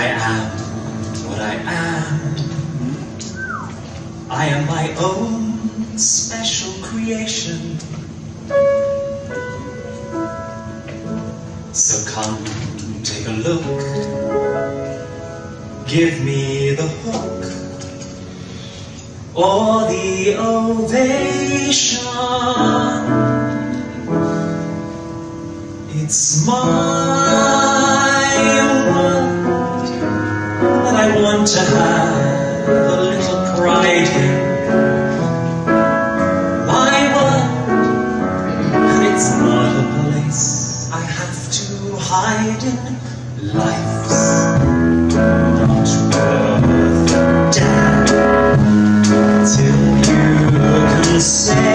I am what I am. I am my own special creation. So come, take a look. Give me the hook or the ovation. It's my I want to have a little pride in my world, it's not a place I have to hide in. Life's not worth till you can say.